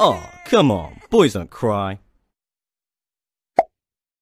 Oh, come on, boys don't cry.